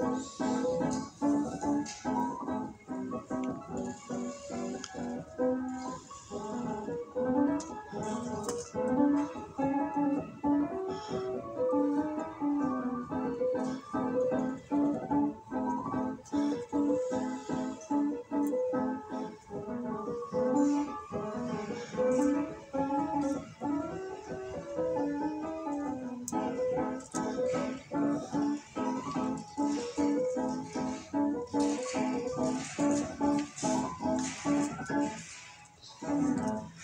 Música Música